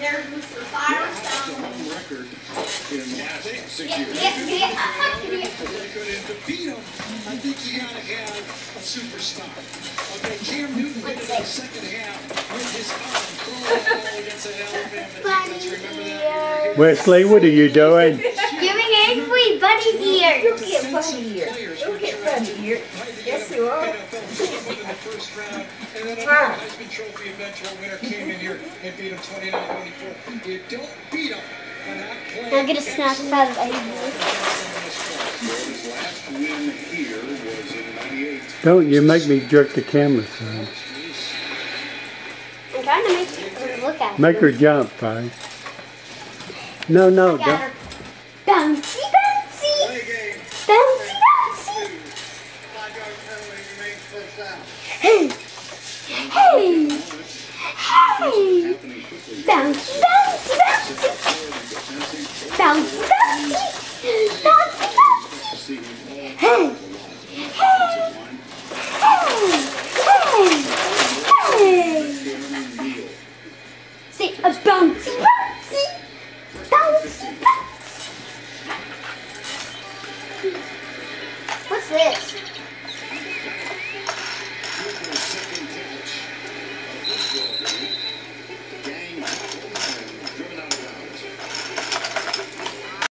There's Mr. Firestone. home record in the last six years. Yeah, yeah, yeah. Really good, and to beat him, I think you gotta have a superstar. Okay, Cam Newton did it in the second half with his arm throwing against the Alabama defense. Remember that? Wesley, what are you doing? Giving Avery Buddy ears. You'll get funny here. You'll get funny here. Yes, you are. NFL in the first round, and then Huh. another Heisman Trophy eventual winner came in here and beat him 29-24. You don't beat him by not playing I'll get a snap out of Avery. His last win here was in 98. Don't you make me jerk the camera, son. I'm trying to make her look at Make her jump, fine. No, no, don't. Hey! Hey! Hey! bouncy, bouncy, bouncy, bouncy, bouncy, hey, bounce! Hey! Hey! Hey! Hey! Say a bouncy, bouncy! Bouncy, bouncy! What's this?